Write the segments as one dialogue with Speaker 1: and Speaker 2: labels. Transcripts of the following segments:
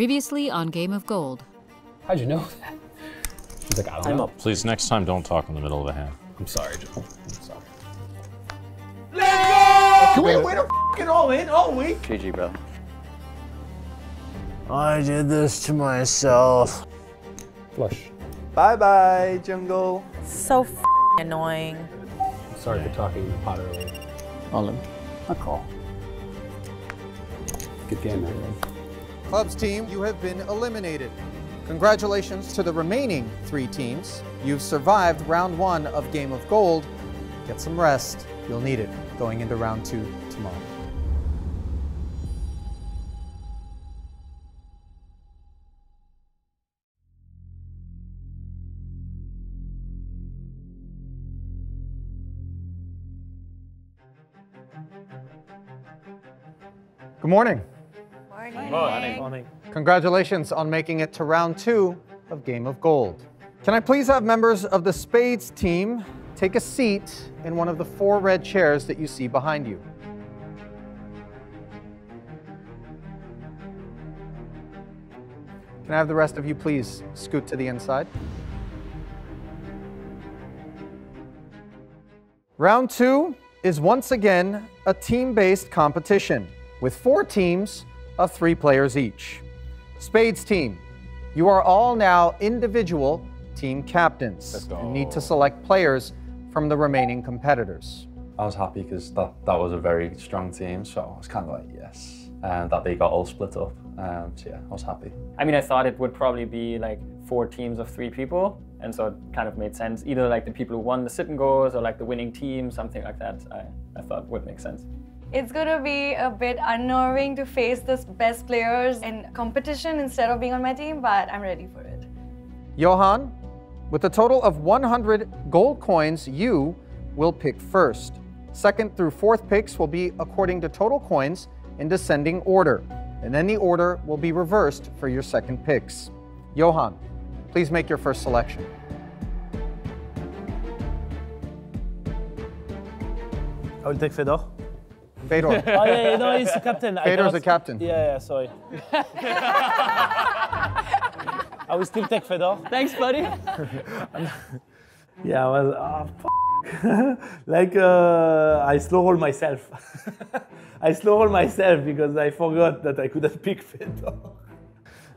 Speaker 1: Previously on Game of Gold.
Speaker 2: How'd you know that? She's like, I don't
Speaker 3: I'm
Speaker 2: know.
Speaker 3: up.
Speaker 4: Please, next time, don't talk in the middle of a hand.
Speaker 2: I'm sorry, Joel. I'm sorry.
Speaker 5: Can we win a fucking all in all week?
Speaker 3: GG, bro.
Speaker 6: I did this to myself.
Speaker 2: Flush.
Speaker 5: Bye bye, jungle.
Speaker 7: So f- annoying.
Speaker 2: Sorry for talking in the pot earlier.
Speaker 3: All in.
Speaker 2: A call. Good game, man.
Speaker 5: Clubs team, you have been eliminated. Congratulations to the remaining three teams. You've survived round one of Game of Gold. Get some rest. You'll need it going into round two tomorrow. Good morning.
Speaker 7: Morning.
Speaker 5: Congratulations on making it to round two of Game of Gold. Can I please have members of the Spades team take a seat in one of the four red chairs that you see behind you? Can I have the rest of you please scoot to the inside? Round two is once again a team based competition with four teams of three players each. Spades team, you are all now individual team captains and need to select players from the remaining competitors.
Speaker 8: I was happy because that, that was a very strong team, so I was kind of like, yes. And that they got all split up. Um, so yeah, I was happy.
Speaker 3: I mean, I thought it would probably be like four teams of three people, and so it kind of made sense. Either like the people who won the sit and goes, or like the winning team, something like that. I, I thought would make sense.
Speaker 9: It's going to be a bit unnerving to face the best players in competition instead of being on my team, but I'm ready for it.
Speaker 5: Johan, with a total of 100 gold coins, you will pick first. Second through fourth picks will be according to total coins in descending order, and then the order will be reversed for your second picks. Johan, please make your first selection.
Speaker 6: I will take Fedor.
Speaker 5: Fedor.
Speaker 6: oh yeah, yeah, no, he's the captain. I
Speaker 5: Fedor's the captain.
Speaker 6: Yeah, yeah, sorry. I will still take Fedor.
Speaker 3: Thanks, buddy.
Speaker 6: Yeah, well, ah, f- like uh, I slow roll myself. I slow roll myself because I forgot that I couldn't pick Fedor.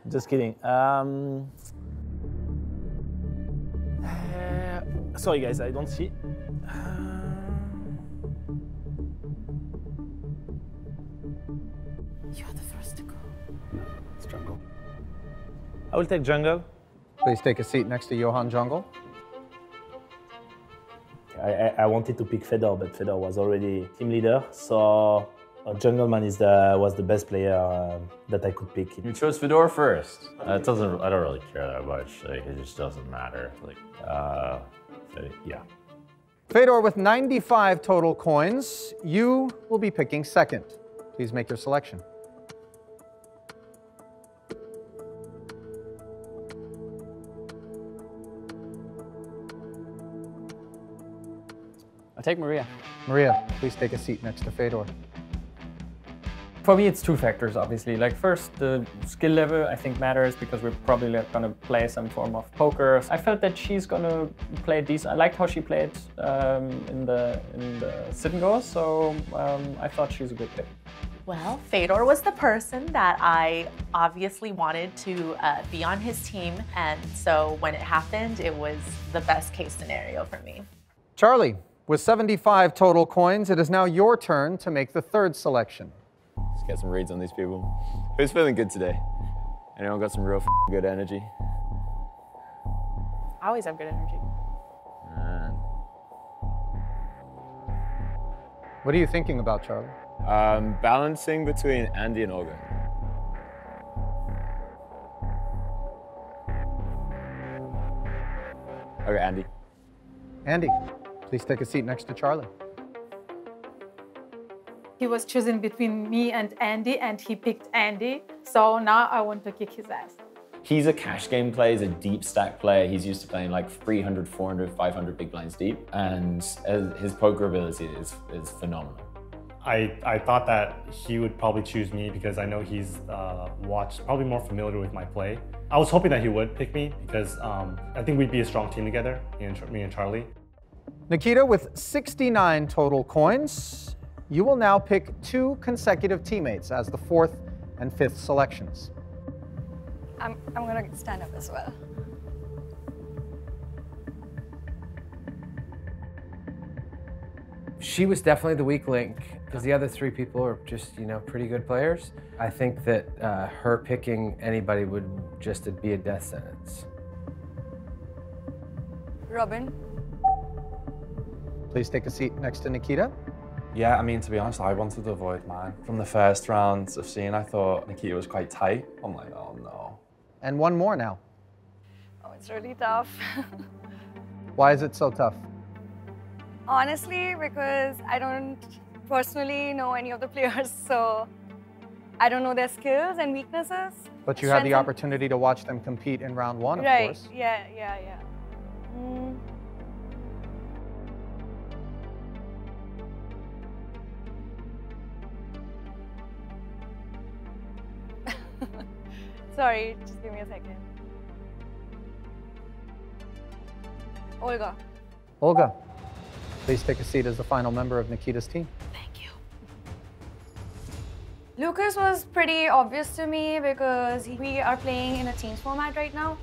Speaker 6: Just kidding. Um, uh, sorry, guys, I don't see.
Speaker 7: You're the first to go.
Speaker 2: It's jungle.
Speaker 6: I will take jungle.
Speaker 5: Please take a seat next to Johan Jungle.
Speaker 6: I, I, I wanted to pick Fedor, but Fedor was already team leader, so uh, Jungleman is the was the best player um, that I could pick.
Speaker 4: You chose Fedor first. Uh, it doesn't. I don't really care that much. Like, it just doesn't matter. Like, uh, so, yeah.
Speaker 5: Fedor with 95 total coins, you will be picking second. Please make your selection.
Speaker 3: I'll take Maria.
Speaker 5: Maria, please take a seat next to Fedor.
Speaker 3: For me, it's two factors, obviously. Like first, the skill level I think matters because we're probably like, gonna play some form of poker. I felt that she's gonna play decent. I liked how she played um, in the in the sit and go, so um, I thought she's a good pick.
Speaker 7: Well, Fedor was the person that I obviously wanted to uh, be on his team, and so when it happened, it was the best case scenario for me.
Speaker 5: Charlie, with 75 total coins, it is now your turn to make the third selection.
Speaker 10: Let's get some reads on these people. Who's feeling good today? Anyone got some real f- good energy?
Speaker 7: I always have good energy.
Speaker 10: Man.
Speaker 5: What are you thinking about, Charlie?
Speaker 10: Um, balancing between Andy and Olga. Okay, Andy.
Speaker 5: Andy, please take a seat next to Charlie.
Speaker 9: He was choosing between me and Andy, and he picked Andy. So now I want to kick his ass.
Speaker 10: He's a cash game player, he's a deep stack player. He's used to playing like 300, 400, 500 big blinds deep, and his poker ability is, is phenomenal.
Speaker 11: I, I thought that he would probably choose me because I know he's uh, watched, probably more familiar with my play. I was hoping that he would pick me because um, I think we'd be a strong team together, me and, me and Charlie.
Speaker 5: Nikita, with 69 total coins, you will now pick two consecutive teammates as the fourth and fifth selections.
Speaker 9: I'm, I'm gonna stand up as well.
Speaker 12: She was definitely the weak link because the other three people are just, you know, pretty good players. I think that uh, her picking anybody would just be a death sentence.
Speaker 9: Robin.
Speaker 5: Please take a seat next to Nikita.
Speaker 8: Yeah, I mean, to be honest, I wanted to avoid mine. From the first round of seeing, I thought Nikita was quite tight. I'm like, oh no.
Speaker 5: And one more now.
Speaker 9: Oh, it's really tough.
Speaker 5: Why is it so tough?
Speaker 9: Honestly, because I don't personally know any of the players, so I don't know their skills and weaknesses.
Speaker 5: But you had the opportunity to watch them compete in round one, of
Speaker 9: right.
Speaker 5: course.
Speaker 9: Yeah, yeah, yeah. Mm. Sorry, just give me a second. Olga.
Speaker 5: Olga, please take a seat as the final member of Nikita's team. Thank you.
Speaker 9: Lucas was pretty obvious to me because we are playing in a teams format right now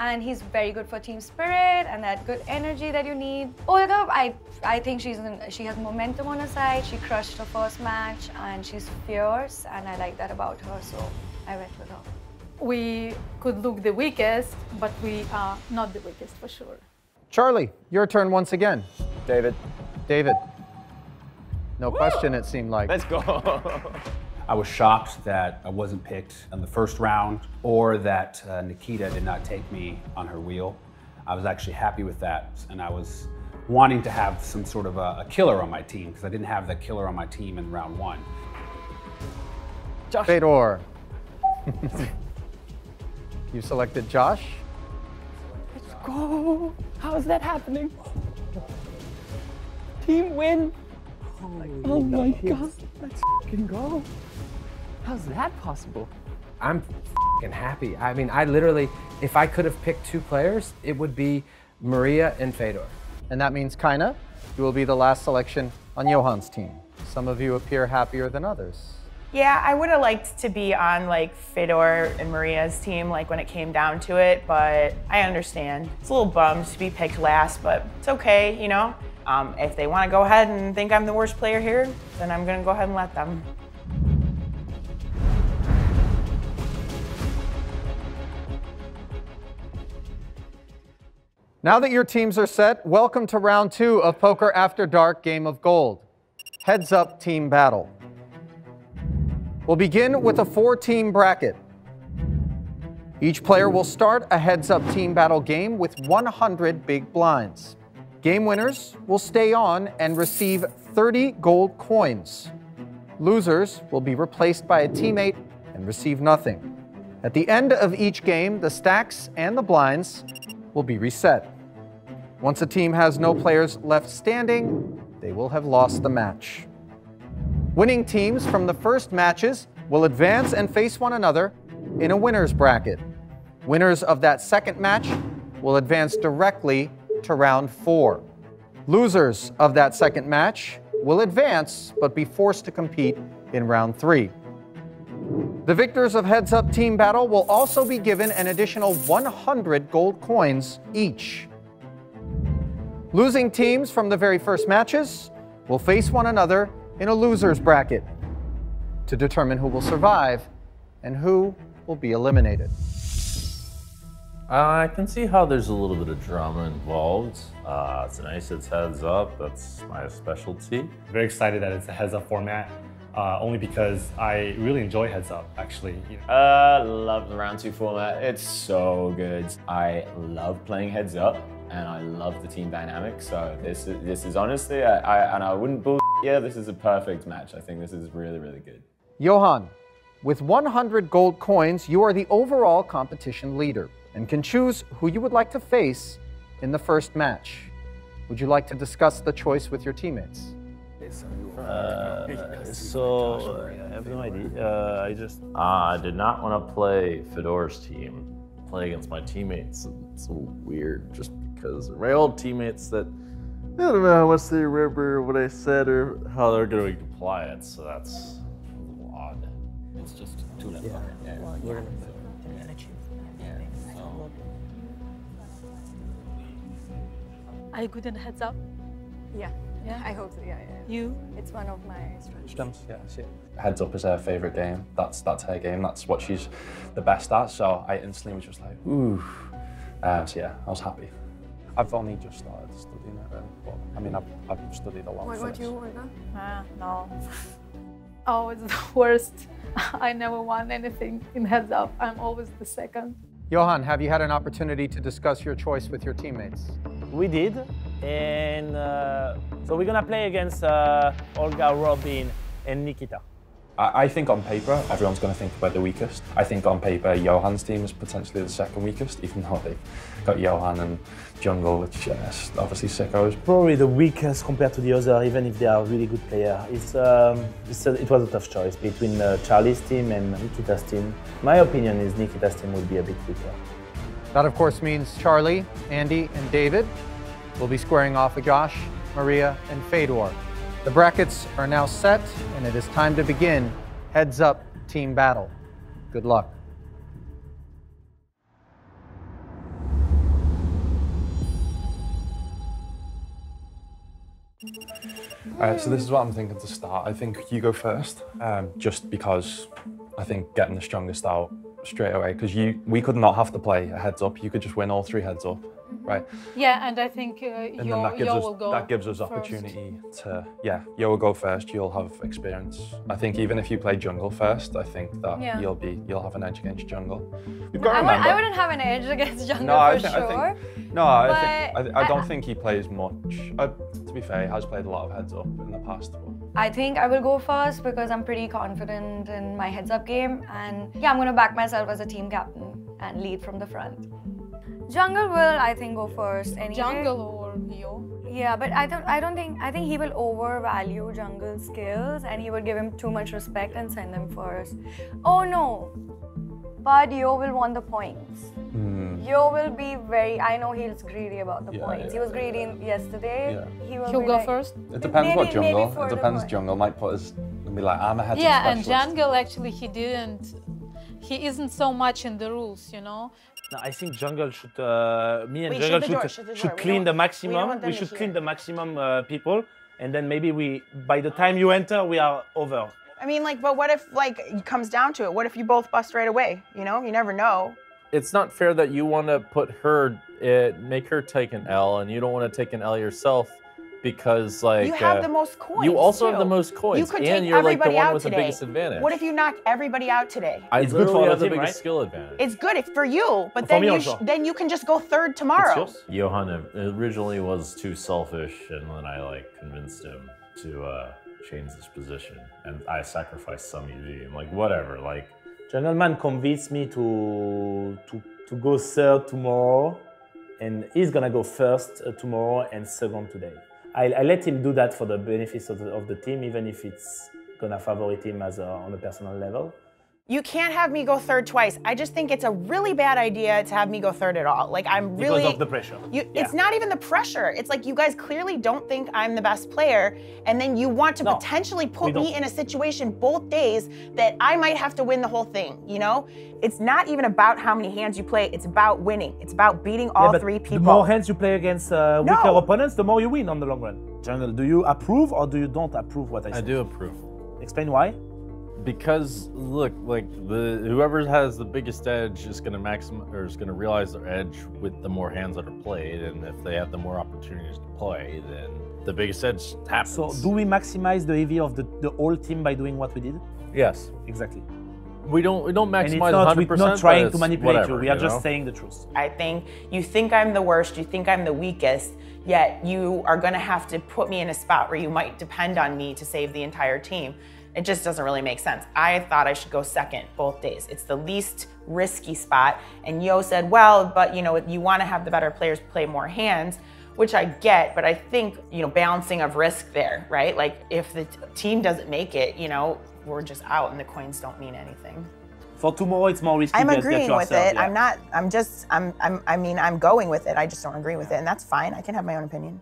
Speaker 9: and he's very good for team spirit and that good energy that you need. Olga, I I think she's in, she has momentum on her side. She crushed her first match and she's fierce and I like that about her so I went with her.
Speaker 13: We could look the weakest, but we are not the weakest for sure.
Speaker 5: Charlie, your turn once again.
Speaker 10: David.
Speaker 5: David. No question, it seemed like.
Speaker 10: Let's go.
Speaker 2: I was shocked that I wasn't picked in the first round or that uh, Nikita did not take me on her wheel. I was actually happy with that, and I was wanting to have some sort of a, a killer on my team because I didn't have that killer on my team in round one.
Speaker 5: Josh. Fedor. you selected Josh.
Speaker 3: Let's go. How is that happening? Team win. oh my god. Let's fucking go. How's that possible?
Speaker 12: I'm fing happy. I mean, I literally, if I could have picked two players, it would be Maria and Fedor.
Speaker 5: And that means Kaina, you will be the last selection on Johan's team. Some of you appear happier than others.
Speaker 14: Yeah, I would have liked to be on like Fedor and Maria's team, like when it came down to it, but I understand. It's a little bummed to be picked last, but it's okay, you know? Um, if they want to go ahead and think I'm the worst player here, then I'm going to go ahead and let them.
Speaker 5: Now that your teams are set, welcome to round two of Poker After Dark Game of Gold. Heads up team battle. We'll begin with a four team bracket. Each player will start a heads up team battle game with 100 big blinds. Game winners will stay on and receive 30 gold coins. Losers will be replaced by a teammate and receive nothing. At the end of each game, the stacks and the blinds will be reset. Once a team has no players left standing, they will have lost the match. Winning teams from the first matches will advance and face one another in a winner's bracket. Winners of that second match will advance directly to round four. Losers of that second match will advance but be forced to compete in round three. The victors of Heads Up Team Battle will also be given an additional 100 gold coins each. Losing teams from the very first matches will face one another in a loser's bracket to determine who will survive and who will be eliminated.
Speaker 4: Uh, I can see how there's a little bit of drama involved. Uh, it's nice it's heads up. That's my specialty.
Speaker 11: Very excited that it's a heads up format, uh, only because I really enjoy heads up, actually. You know.
Speaker 10: Uh, love the round two format. It's so good. I love playing heads up, and I love the team dynamic. So this is, this is honestly, I, I and I wouldn't bull. Yeah, this is a perfect match. I think this is really really good.
Speaker 5: Johan, with 100 gold coins, you are the overall competition leader and can choose who you would like to face in the first match. Would you like to discuss the choice with your teammates?
Speaker 6: Uh, so I have no idea. Uh, I just
Speaker 4: Uh, I did not want to play Fedor's team, play against my teammates. It's a little weird just because my old teammates that I don't know how much they remember what I said or how they're going to apply it, so that's a little odd.
Speaker 15: It's just too late.
Speaker 6: Yeah.
Speaker 15: yeah.
Speaker 6: We're gonna-
Speaker 15: Yeah. So,
Speaker 13: Are you good in heads up?
Speaker 9: Yeah.
Speaker 13: Yeah.
Speaker 9: I hope so. Yeah, yeah.
Speaker 13: You?
Speaker 9: It's one of my strengths.
Speaker 8: Stumps, yeah, that's it. Heads up is her favourite game. That's that's her game. That's what she's the best at. So I instantly was just like, ooh. Um, so yeah, I was happy. I've only just started studying it, really, but I mean, I've, I've studied a lot.
Speaker 9: What
Speaker 8: for
Speaker 9: about you, Olga?
Speaker 13: Ah, no. Oh, it's the worst. I never won anything in heads up. I'm always the second.
Speaker 5: Johan, have you had an opportunity to discuss your choice with your teammates?
Speaker 6: we did, and uh, so we're gonna play against uh, Olga, Robin, and Nikita.
Speaker 8: I, think on paper, everyone's going to think we're the weakest. I think on paper, Johan's team is potentially the second weakest, even though they've got Johan and Jungle, which is obviously sickos.
Speaker 6: Probably the weakest compared to the other, even if they are really good player. It's, um, it's a, it was a tough choice between uh, Charlie's team and Nikita's team. My opinion is Nikita's team will be a bit weaker.
Speaker 5: That, of course, means Charlie, Andy, and David will be squaring off with Josh, Maria, and Fedor. The brackets are now set, and it is time to begin Heads Up Team Battle. Good luck.
Speaker 8: Alright, so this is what I'm thinking to start. I think you go first, um, just because I think getting the strongest out straight away, because you we could not have to play a heads up. You could just win all three heads up, right?
Speaker 13: Yeah, and I think uh,
Speaker 8: And
Speaker 13: Yo,
Speaker 8: then that gives
Speaker 13: Yo
Speaker 8: us
Speaker 13: will go
Speaker 8: that gives us
Speaker 13: first.
Speaker 8: opportunity to yeah. You will go first. You'll have experience. I think even if you play jungle first, I think that
Speaker 9: Yeah.
Speaker 8: you'll be you'll have an edge against jungle. You've
Speaker 9: I,
Speaker 8: got to
Speaker 9: would,
Speaker 8: remember.
Speaker 9: I wouldn't have an edge against Jungle
Speaker 8: No, I
Speaker 9: for
Speaker 8: think, I
Speaker 9: sure.
Speaker 8: think no, I think I, I don't
Speaker 9: I-
Speaker 8: think he plays much. Uh, to be fair, he has played a lot of heads up in the past.
Speaker 9: I think I will go first because I'm pretty confident in my heads up game and yeah, I'm gonna back myself as a team captain and lead from the front. Jungle will, I think, go first anyway.
Speaker 13: Jungle or Yo?
Speaker 9: Yeah, but I don't. I don't think. I think he will overvalue Jungle's skills and he will give him too much respect and send him first. Oh no, but Yo will want the points. Hmm. Yo will be very. I know he's greedy about the.
Speaker 8: Yeah,
Speaker 9: points.
Speaker 8: yeah,
Speaker 9: he was greedy in, yesterday.
Speaker 8: Yeah.
Speaker 9: He will
Speaker 13: He'll go
Speaker 9: like-
Speaker 13: first?
Speaker 8: it depends what
Speaker 9: Maybe- maybe
Speaker 8: jungle.
Speaker 9: for
Speaker 8: It depends. Jungle might put us and be like, I'm a heads
Speaker 13: Yeah, and. Jungle actually he didn't. He isn't so much in the rules, you know.
Speaker 6: No, I think jungle should. Uh, me and
Speaker 14: Wait,
Speaker 6: jungle
Speaker 14: shut the door,
Speaker 6: should,
Speaker 14: shut
Speaker 6: should clean the maximum.
Speaker 14: We, them to
Speaker 6: should
Speaker 14: hear.
Speaker 6: clean the maximum uh, people, and then maybe we. By the time you enter, we are over.
Speaker 14: I mean, like, but what if, like, it comes down to it? What if you both bust right away? You know, you never know.
Speaker 4: It's not fair that you want to put her, it, make her take an L, and you don't want to take an L yourself because, like,
Speaker 14: you have
Speaker 4: uh,
Speaker 14: the most coins.
Speaker 4: You also have the most coins,
Speaker 14: You could
Speaker 4: and
Speaker 14: take
Speaker 4: you're like the one with
Speaker 14: today.
Speaker 4: the biggest advantage.
Speaker 14: What if you knock everybody out today?
Speaker 4: I
Speaker 6: It's good for
Speaker 4: literally
Speaker 6: our
Speaker 4: have the
Speaker 6: team,
Speaker 4: biggest
Speaker 6: right?
Speaker 4: skill advantage.
Speaker 14: It's good if for you, but then you sh- then you can just go third tomorrow.
Speaker 4: Johan originally was too selfish, and then I like convinced him to uh, change his position, and I sacrificed some EV. I'm like, whatever, like.
Speaker 6: Jungleman convinced me to to to go third tomorrow, and he's gonna go first uh, tomorrow and second today. I, I let him do that for the benefits of the, of the team, even if it's gonna favorite him as a, on a personal level.
Speaker 14: You can't have me go third twice. I just think it's a really bad idea to have me go third at all. Like I'm really
Speaker 6: Because of the pressure.
Speaker 14: You,
Speaker 6: Yeah.
Speaker 14: It's not even the pressure. It's like you guys clearly don't think I'm the best player, and then you want to
Speaker 6: No,
Speaker 14: potentially put me in a situation both days that I might have to win the whole thing. You know, it's not even about how many hands you play. It's about winning. It's about beating all
Speaker 6: Yeah,
Speaker 14: three people.
Speaker 6: The more hands you play against uh,
Speaker 14: No.
Speaker 6: weaker opponents, the more you win on the long run. Jungle, do you approve or do you don't approve what I said?
Speaker 4: I do approve.
Speaker 6: Explain why.
Speaker 4: Because look, like the whoever has the biggest edge is going to maximize or is going to realize their edge with the more hands that are played, and if they have the more opportunities to play, then the biggest edge happens.
Speaker 6: So, do we maximize the EV of the, the whole team by doing what we did?
Speaker 4: yes,
Speaker 6: Exactly.
Speaker 4: we don't we don't maximize
Speaker 6: And it's
Speaker 4: maximize
Speaker 6: not,
Speaker 4: 100%.
Speaker 6: we're not trying to manipulate
Speaker 4: whatever,
Speaker 6: you. We are just
Speaker 4: know?
Speaker 6: saying the truth.
Speaker 14: I think you think I'm the worst, you think I'm the weakest, yet you are going to have to put me in a spot where you might depend on me to save the entire team. It just doesn't really make sense. I thought I should go second both days. It's the least risky spot. And Yo said, well, but you know, you want to have the better players play more hands. which I get, but I think, you know, balancing of risk there, right? Like if the team doesn't make it, you know, we're just out and the coins don't mean anything.
Speaker 6: For tomorrow, it's more risky.
Speaker 14: I'm
Speaker 6: get- get
Speaker 14: agreeing with it.
Speaker 6: yeah.
Speaker 14: I'm not, I'm just, I'm, I'm, I mean, I'm going with it. I just don't agree with it. And that's fine. I can have my own opinion.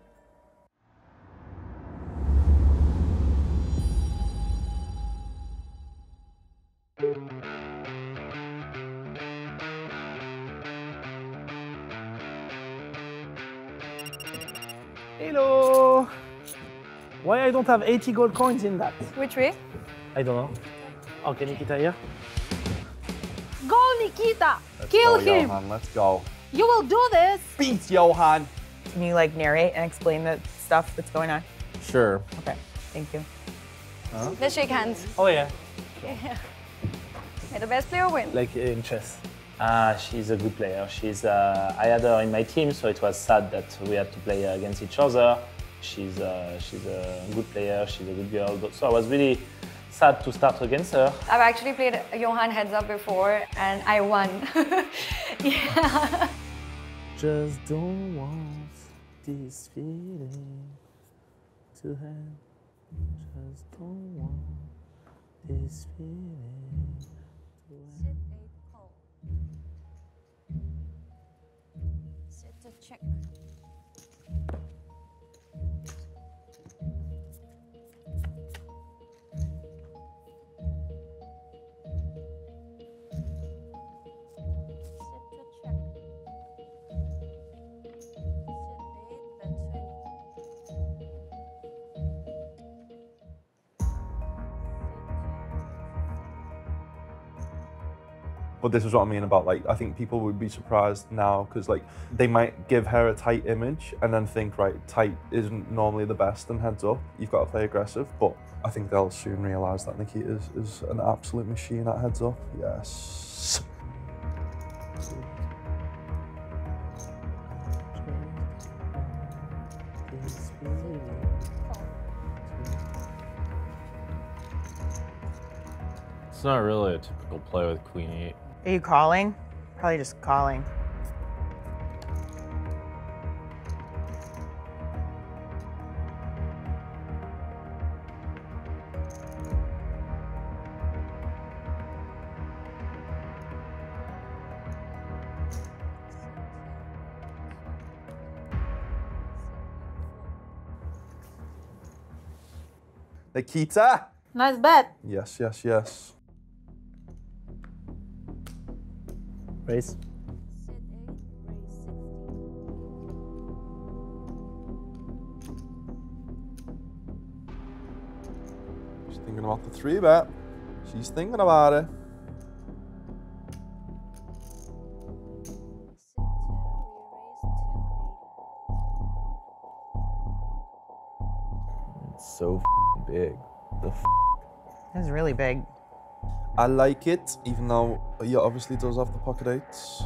Speaker 6: Hello. Why I don't have 80 gold coins in that?
Speaker 9: Which way?
Speaker 6: I don't know. Oh, okay, Nikita here.
Speaker 13: Go, Nikita! Kill him!
Speaker 4: Johan, let's go.
Speaker 13: You will do this!
Speaker 4: Beat Johan.
Speaker 14: Can you like narrate and explain the stuff that's going on?
Speaker 4: Sure.
Speaker 14: Okay, thank you.
Speaker 9: Let's shake hands.
Speaker 6: Oh yeah,
Speaker 9: Yeah. May the best player win.
Speaker 6: like in chess. Ah, she's a good player. She's. Uh, I had her in my team, so it was sad that we had to play against each other. She's. Uh, she's a good player. She's a good girl. But, so I was really sad to start against her.
Speaker 9: I've actually played Johan heads up before and I won. yeah.
Speaker 6: Just don't want this feeling to have. Just don't want this feeling
Speaker 9: check.
Speaker 16: But this is what I mean about like I think people would be surprised now because like they might give her a tight image and then think right tight isn't normally the best and heads up you've got to play aggressive. But I think they'll soon realise that Nikita is, is an absolute machine at heads up. Yes.
Speaker 4: It's not really a typical play with Queen 8.
Speaker 14: Are you calling? Probably just calling.
Speaker 16: Nikita.
Speaker 13: Nice bet.
Speaker 16: Yes, yes, yes.
Speaker 6: Race.
Speaker 16: She's thinking about the three bet. She's thinking about it.
Speaker 4: It's so f***ing big. The f-
Speaker 14: This is really big.
Speaker 16: I like it, even though uh, he obviously does have the pocket eights.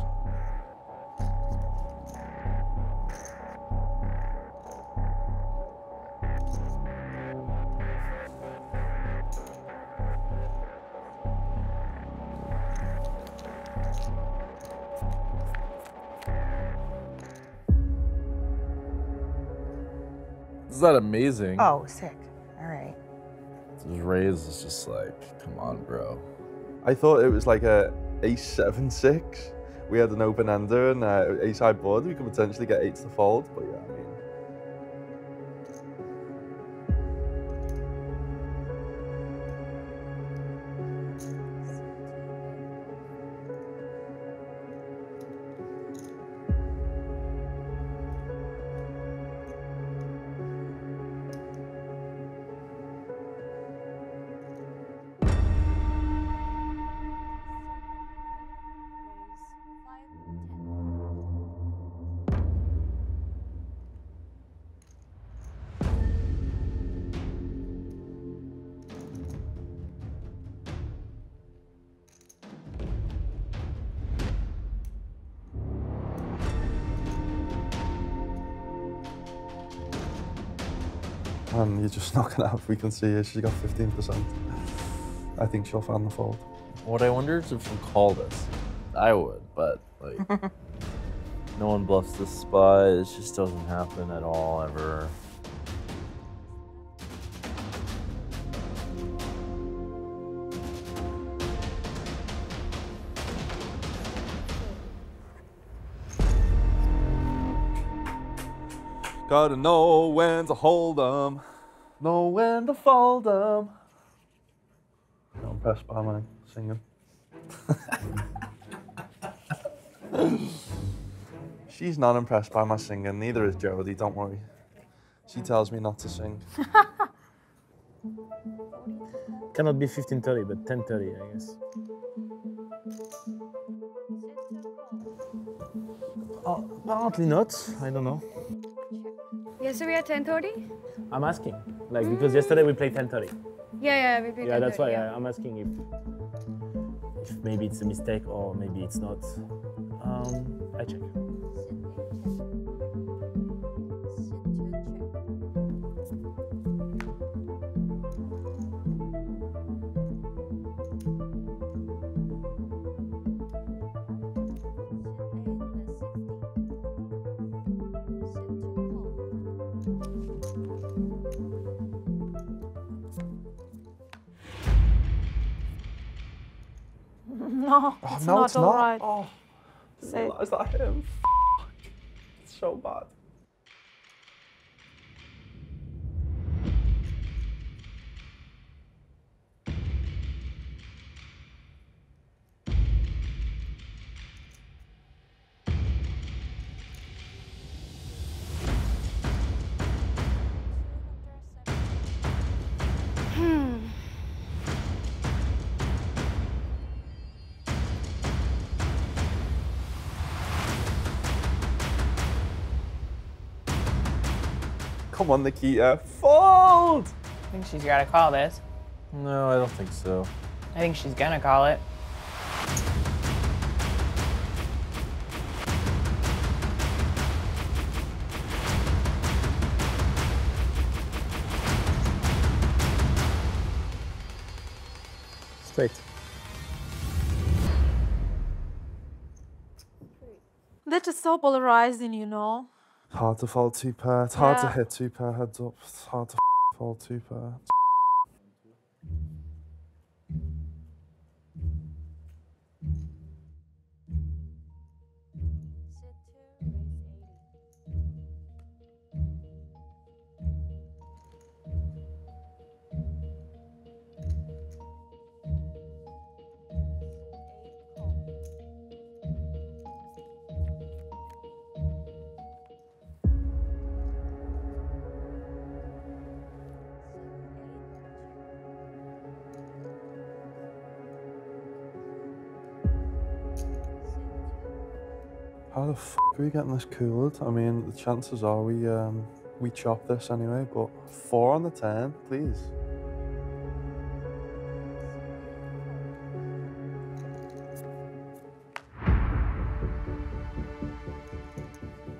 Speaker 4: Is that amazing?
Speaker 14: Oh, sick. All right.
Speaker 4: His raise is just like, come on, bro.
Speaker 16: I thought it was like a ace seven six. We had an open ender and uh, ace high board. We could potentially get eights to fold, but yeah, And you're just not gonna have, we can see here, she got 15%. I think she'll find the fold.
Speaker 4: What I wonder is if she'll call this. I would, but like, No one bluffs this spot. It just doesn't happen at all ever.
Speaker 16: Gotta know when to hold 'em, know when to fold 'em. Not impressed by my singing. She's not impressed by my singing, neither is Jodie, don't worry. She tells me not to sing.
Speaker 6: Cannot be 15:30, but 10:30, I guess. Oh, apparently not. I don't know.
Speaker 9: Yesterday at 10:30.
Speaker 6: I'm asking, like, because yesterday we played 10:30.
Speaker 9: Yeah, yeah, we played
Speaker 6: Yeah, that's why
Speaker 9: yeah.
Speaker 6: I'm asking if if maybe it's a mistake or maybe it's not. Um, I check.
Speaker 13: It's
Speaker 16: no,
Speaker 13: not
Speaker 16: it's
Speaker 13: all
Speaker 16: not.
Speaker 13: right.
Speaker 16: Oh,
Speaker 13: Say it.
Speaker 16: is that him? It's so bad. Come on, Nikita, fold!
Speaker 14: I think she's gotta call this.
Speaker 4: No, I don't think so.
Speaker 14: I think she's gonna call it.
Speaker 6: Straight.
Speaker 13: They're so polarizing, you know.
Speaker 16: Hard to fold two pair. It's hard to hit two pair heads up. It's hard to fold two pair. The f are we getting this cooled? I mean, the chances are we um we chop this anyway, but four on the ten, please.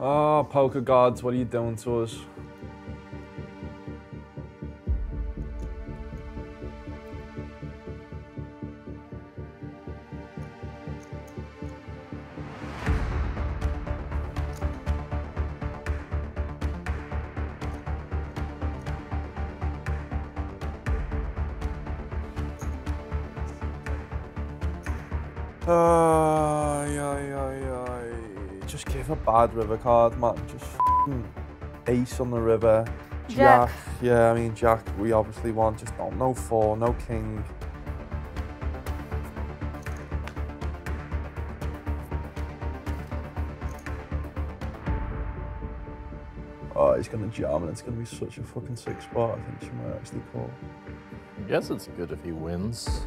Speaker 16: Oh, poker gods, what are you doing to us? Ay, ay, ay, ay. Just give a bad river card, man. Just f***ing ace on the river.
Speaker 13: Jack.
Speaker 16: Yeah, I mean, Jack, we obviously want. Just don't. No four, no king. Oh, he's gonna jam and it's gonna be such a fucking sick spot. I think she might actually call.
Speaker 4: I guess it's good if he wins.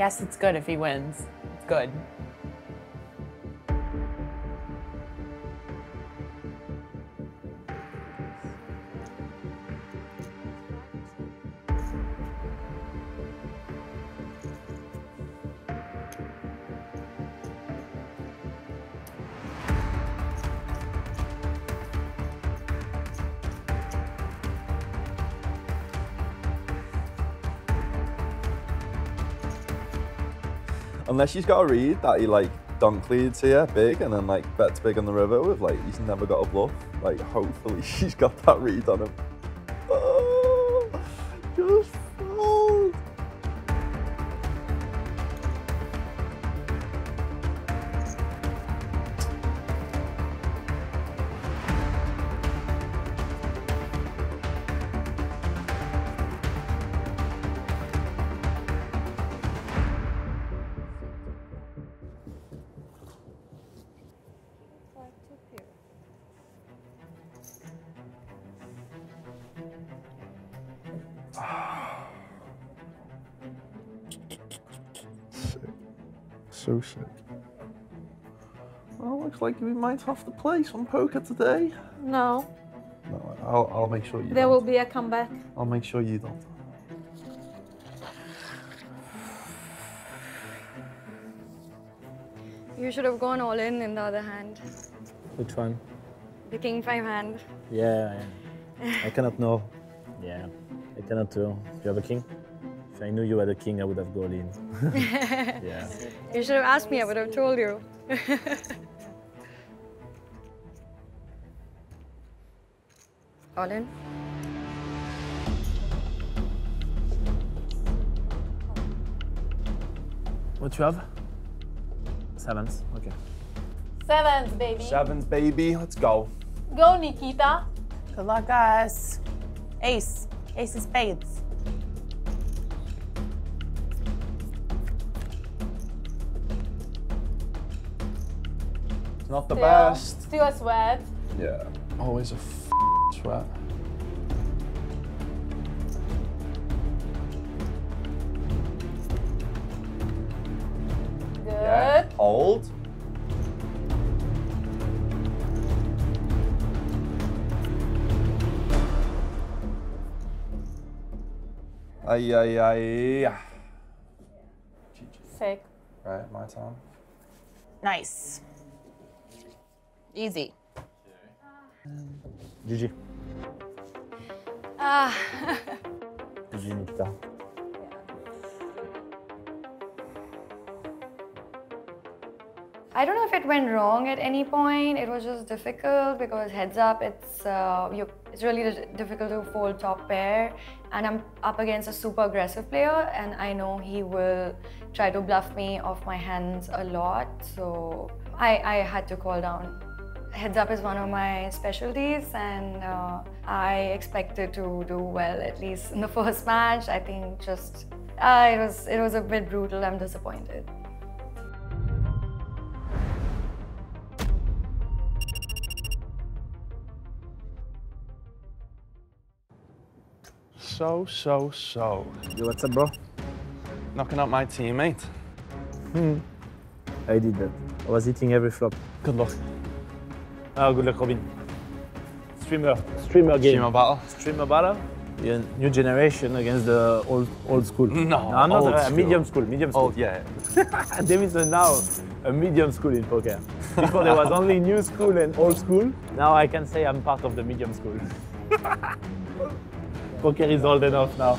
Speaker 14: Yes, it's good if he wins. It's good.
Speaker 16: Unless he's got a read that he like donk leads here big and then like bets big on the river with like he's never got a bluff. Like hopefully she's got that read on him. So sick. Well, looks like we might have to play some poker today.
Speaker 13: No,
Speaker 16: No, I'll, I'll make sure you
Speaker 13: there
Speaker 16: don't.
Speaker 13: will be a comeback.
Speaker 16: I'll make sure you don't.
Speaker 9: You should have gone all in in the other hand.
Speaker 6: Which one?
Speaker 9: The king five hand.
Speaker 6: Yeah, yeah. I cannot know. Yeah, I cannot do. You have a king? If I knew you were the king, I would have gone in. yeah.
Speaker 9: You should have asked me, I would have told you. all in?
Speaker 6: What you have? Sevens. Okay.
Speaker 13: Sevens, baby.
Speaker 16: Sevens, baby. Let's go.
Speaker 13: Go, Nikita.
Speaker 14: Good luck, guys. Ace. Ace of spades.
Speaker 16: Not the
Speaker 13: Still,
Speaker 16: best.
Speaker 13: still a sweat.
Speaker 16: Yeah. Always a f- sweat.
Speaker 13: Good.
Speaker 16: Hold. Ay, ay, ay.
Speaker 13: Sick.
Speaker 16: Right, my time.
Speaker 14: Nice.
Speaker 7: Easy.
Speaker 6: GG.
Speaker 9: Ah.
Speaker 6: GG, Nikita.
Speaker 9: I don't know if it went wrong at any point. It was just difficult because heads up, it's uh, you, it's really difficult to fold top pair, and I'm up against a super aggressive player, and I know he will try to bluff me off my hands a lot. So I, I had to call down. Heads up is one of my specialties, and uh, I expected to do well at least in the first match. I think just uh, it was it was a bit brutal. I'm disappointed.
Speaker 16: So, so, so.
Speaker 6: Yo, what's up, bro?
Speaker 16: Knocking out my teammate.
Speaker 6: Hmm. I did that. I was eating every flop. Good luck. Oh, good luck, Robin. Streamer, streamer game.
Speaker 16: Streamer battle.
Speaker 6: Streamer battle. Yeah, new generation against the old old school.
Speaker 16: No,
Speaker 6: I'm not
Speaker 16: old
Speaker 6: uh,
Speaker 16: school.
Speaker 6: medium school. Medium school.
Speaker 16: Old, yeah.
Speaker 6: Davidson now a medium school in poker. Before there was only new school and old school. Now I can say I'm part of the medium school. poker is old enough now.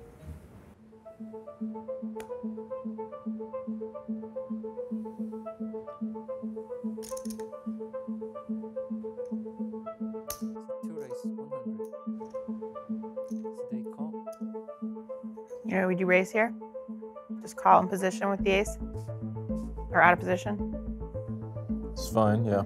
Speaker 14: Yeah, would you raise here? Just call in position with the ace? Or out of position?
Speaker 4: It's fine, yeah.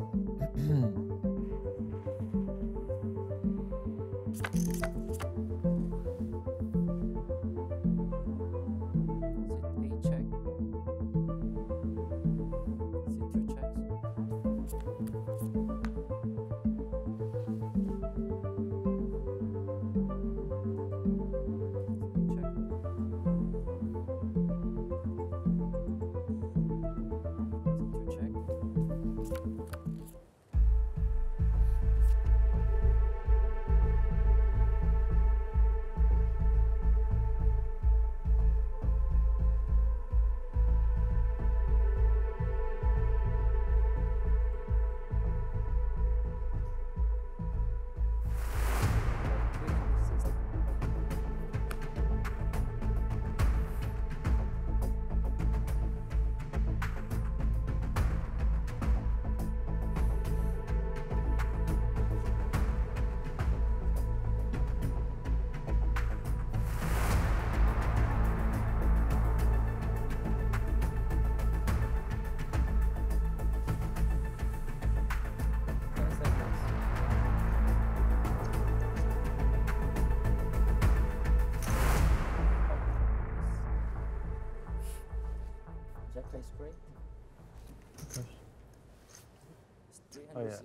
Speaker 6: Oh yeah.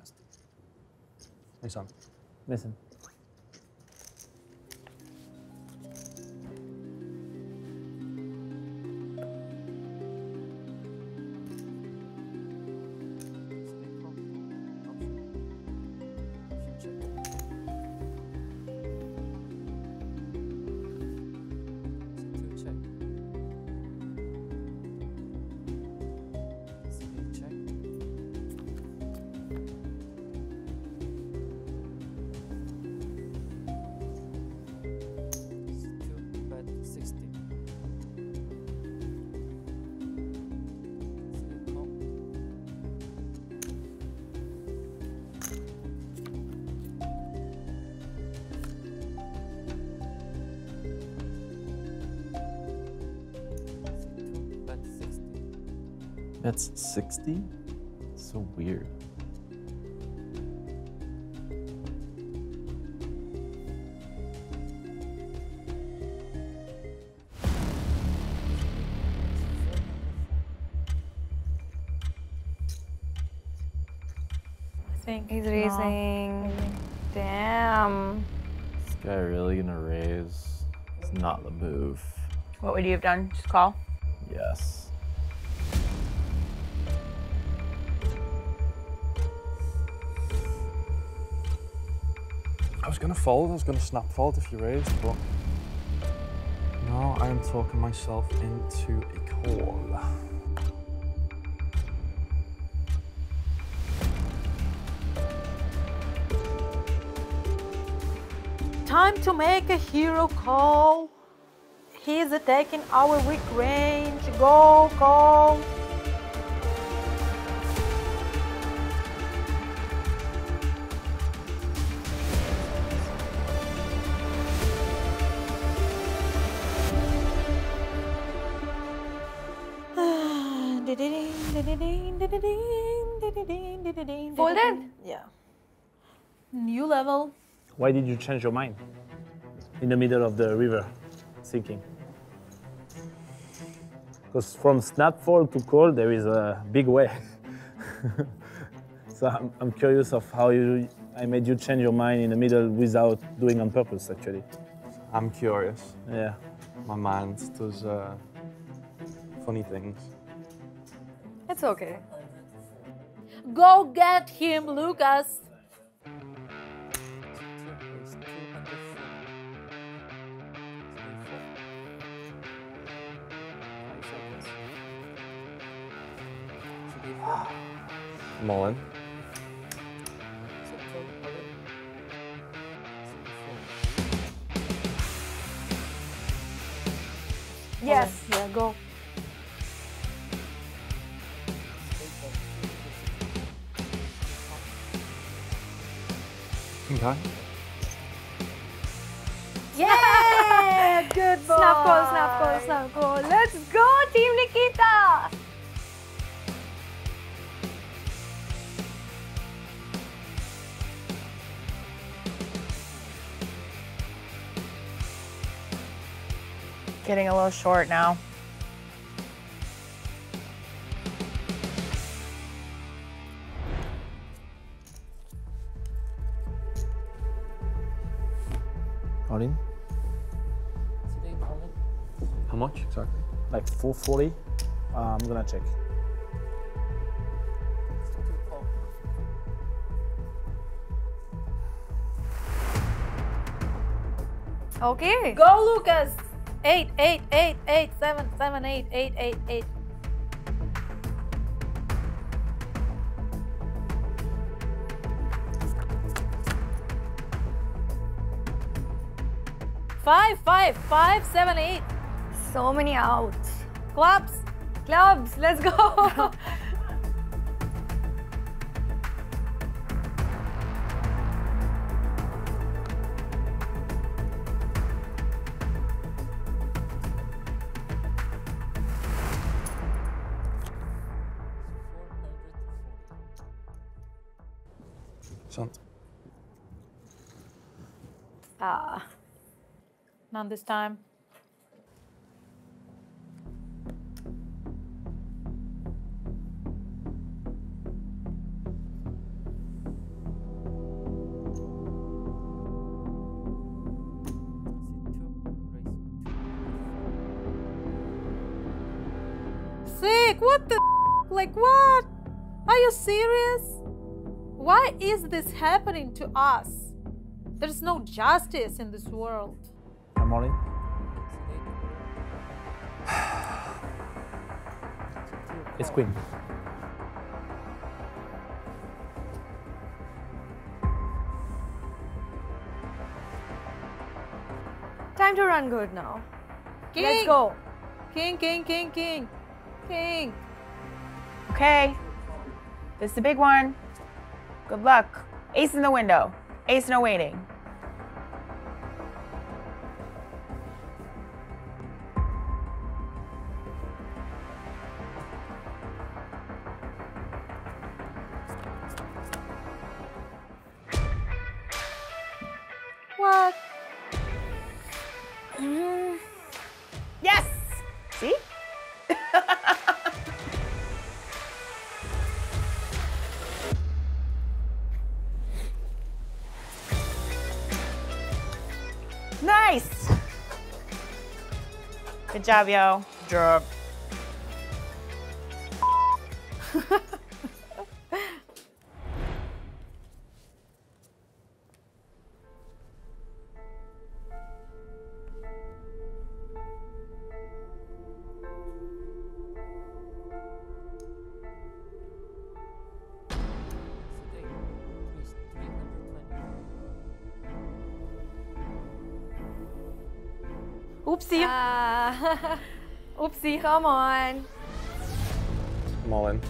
Speaker 8: Listen.
Speaker 6: Listen.
Speaker 4: That's 60? So weird.
Speaker 13: I think
Speaker 9: He's
Speaker 13: no.
Speaker 9: raising. Damn.
Speaker 4: This guy really gonna raise? It's not the move.
Speaker 14: What would you have done? Just call?
Speaker 16: Fold, I was gonna snap fold if you raised, but now I am talking myself into a call.
Speaker 13: Time to make a hero call. He's attacking our weak range. Go, go. Level.
Speaker 6: Why did you change your mind? In the middle of the river, sinking. Because from snap fold to call, there is a big way. so I'm, I'm curious of how you, I made you change your mind in the middle without doing on purpose, actually.
Speaker 16: I'm curious.
Speaker 6: Yeah.
Speaker 16: My mind does uh, funny things.
Speaker 9: It's okay.
Speaker 13: Go get him, Lucas.
Speaker 16: Mullen.
Speaker 13: Yes. Yeah, go.
Speaker 16: Okay.
Speaker 9: Yeah!
Speaker 13: Good boy.
Speaker 9: Snap call, snap call, snap call. Let's go, Team Nikita!
Speaker 14: Getting a little short now.
Speaker 6: All in?
Speaker 16: How much exactly?
Speaker 6: Like 440. Uh, I'm gonna check.
Speaker 9: Okay.
Speaker 13: Go, Lucas. Eight, eight, eight, eight, seven, seven, eight, eight, eight, eight. Five, five, five, seven, eight.
Speaker 9: So many outs.
Speaker 13: Clubs.
Speaker 9: Clubs, let's go.
Speaker 16: Sant.
Speaker 9: Ah.
Speaker 13: none this time. Sick! What the Like what? Are you serious? Why is this happening to us? There's no justice in this world.
Speaker 17: I'm. It's queen.
Speaker 9: Time to run good now.
Speaker 13: King.
Speaker 9: Let's go.
Speaker 13: King, king, king, king. King.
Speaker 14: Okay. This is the big one. Good luck. Ace in the window. Ace no waiting. Good job, yo. Job.
Speaker 9: Come on.
Speaker 18: I'm all in.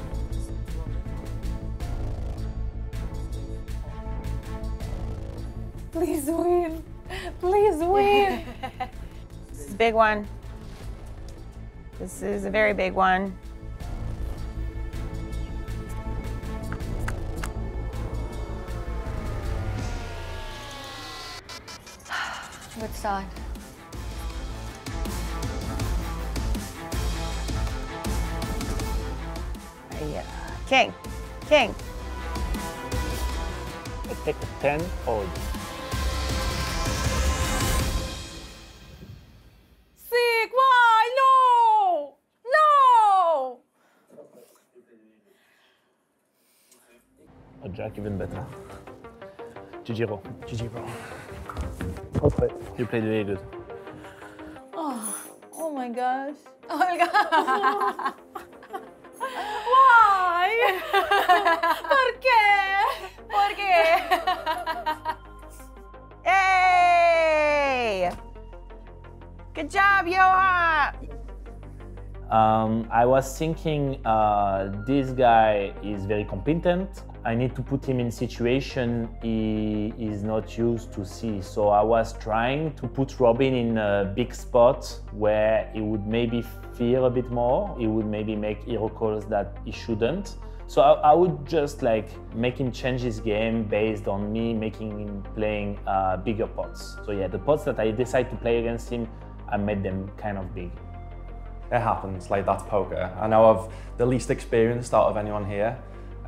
Speaker 13: Please win. Please win.
Speaker 14: This is a big one. This is a very big one.
Speaker 9: Good start.
Speaker 14: King. King.
Speaker 17: I take a 10 fold.
Speaker 13: Sick. Why? No. No.
Speaker 17: A jack even better. GG roll. GG roll. Well played. You played really good.
Speaker 13: Oh, oh my gosh.
Speaker 9: Oh my god.
Speaker 13: ¿Por qué?
Speaker 9: ¿Por qué?
Speaker 14: Hey! Good job, Yoha!
Speaker 6: Um, I was thinking uh, this guy is very competent. I need to put him in situation he is not used to see. So I was trying to put Robin in a big spot where he would maybe fear a bit more. He would maybe make hero calls that he shouldn't. So I, I would just like make him change his game based on me making him playing uh, bigger pots. So yeah, the pots that I decide to play against him, I made them kind of big.
Speaker 8: It happens, like that's poker. I know I've the least experienced out of anyone here,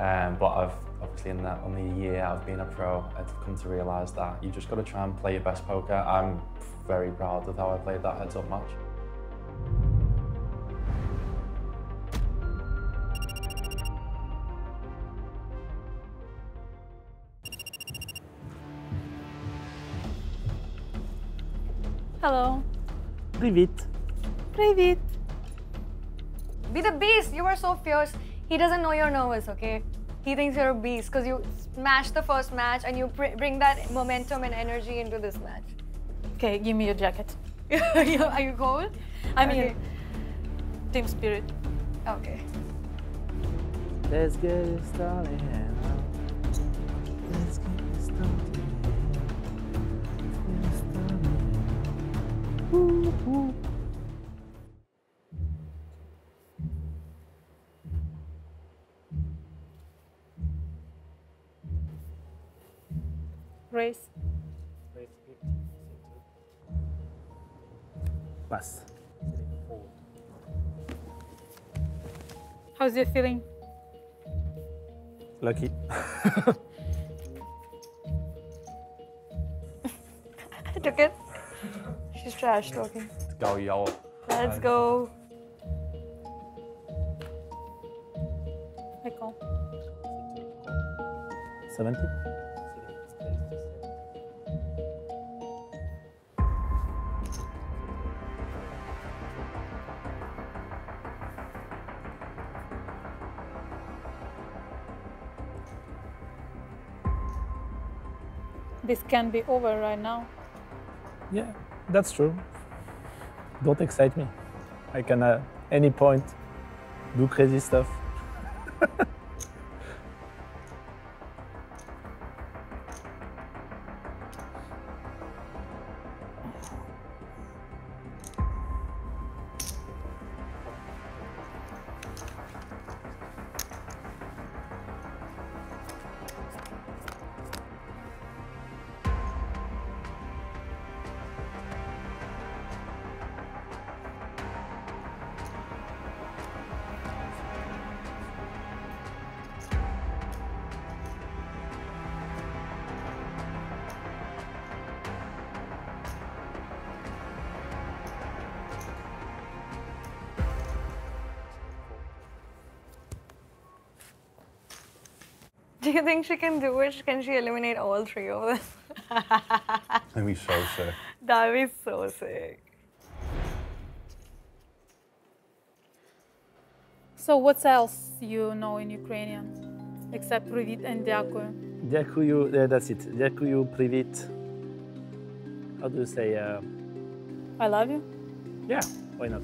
Speaker 8: um, but I've obviously in that only a year I've been a pro, I've come to realise that you just got to try and play your best poker. I'm very proud of how I played that heads up match.
Speaker 13: Hello.
Speaker 17: Привет.
Speaker 13: Привет.
Speaker 9: Be the beast. You are so fierce. He doesn't know you're nervous, okay? He thinks you're a beast because you smashed the first match and you br- bring that momentum and energy into this match.
Speaker 13: Okay, give me your jacket.
Speaker 9: are you cold?
Speaker 13: I mean,
Speaker 9: Okay.
Speaker 13: team spirit.
Speaker 9: Okay.
Speaker 17: Let's get it started. Let's started. Woo, woo.
Speaker 13: Race.
Speaker 17: Pass.
Speaker 13: How's your feeling?
Speaker 17: Lucky.
Speaker 9: I took it. She's trash talking.
Speaker 8: Let's Go, yo.
Speaker 9: Let's go.
Speaker 13: call.
Speaker 6: 70?
Speaker 13: This can be over right now.
Speaker 6: Yeah, that's true. Don't excite me. I can at any point do crazy stuff.
Speaker 9: think she can do it? Can she eliminate all three of them?
Speaker 16: That'd be so sick.
Speaker 9: That'd be so sick.
Speaker 13: So what else you know in Ukrainian except Привіт and Дякую?
Speaker 6: Дякую, yeah, that's it. Дякую, привіт. How do you say, uh,
Speaker 13: I love you.
Speaker 6: yeah, why not?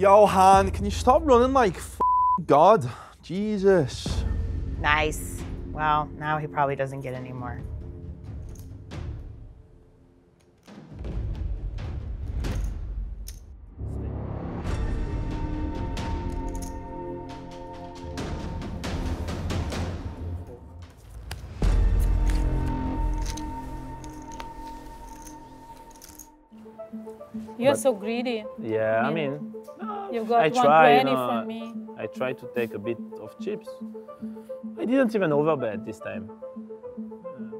Speaker 16: Yo, Han, can you stop running like f- God? Jesus.
Speaker 14: Nice. Well, now he probably doesn't get any more.
Speaker 13: You're
Speaker 6: But-
Speaker 13: so greedy.
Speaker 6: Yeah, I mean,
Speaker 13: You've got
Speaker 6: I
Speaker 13: one
Speaker 6: try, you know,
Speaker 13: from me.
Speaker 6: I try to take a bit of chips. I didn't even overbet this time.
Speaker 16: Uh.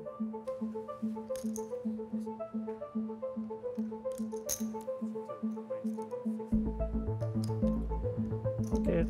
Speaker 16: Okay.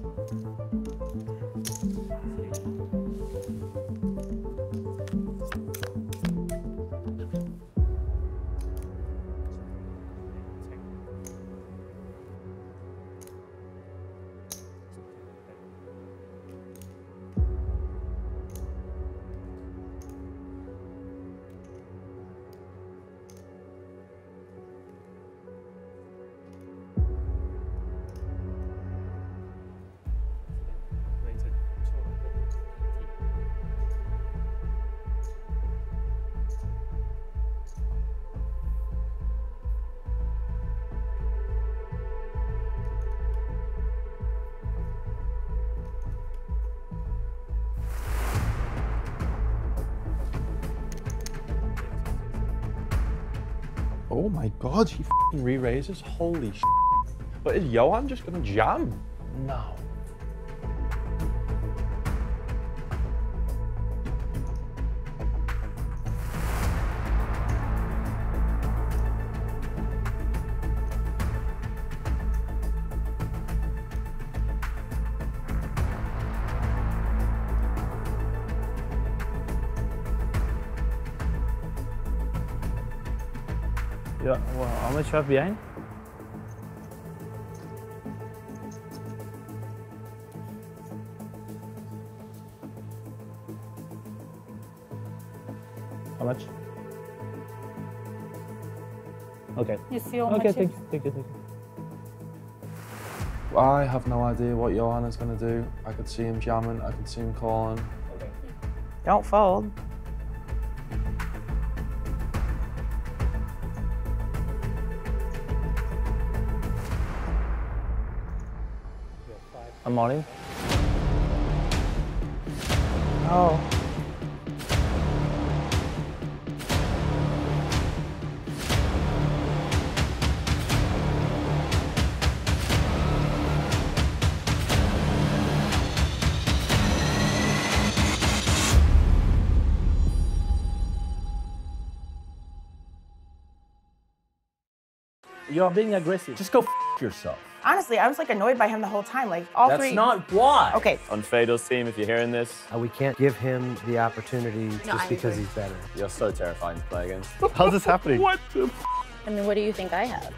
Speaker 16: God, he re-raises? Holy sh**. But is Johan just gonna jam?
Speaker 6: Much you have behind? much. Okay.
Speaker 13: You see all
Speaker 6: Okay,
Speaker 13: chips?
Speaker 6: thank you, thank you, thank you.
Speaker 16: I have no idea what Johanna's going to do. I could see him jamming, I could see him calling.
Speaker 14: Don't fold.
Speaker 6: I'm morning.
Speaker 14: Oh.
Speaker 6: You're being aggressive.
Speaker 10: Just go f yourself.
Speaker 14: Honestly, I was like annoyed by him the whole time. Like all
Speaker 10: That's
Speaker 14: three.
Speaker 10: not why.
Speaker 14: Okay.
Speaker 10: On Fedor's team, if you're hearing this,
Speaker 12: Uh, we can't give him the opportunity
Speaker 7: I
Speaker 12: just because
Speaker 7: agree.
Speaker 12: he's better.
Speaker 10: you're so terrifying to play against.
Speaker 11: How's this happening?
Speaker 10: What the?
Speaker 7: I mean, what do you think I have?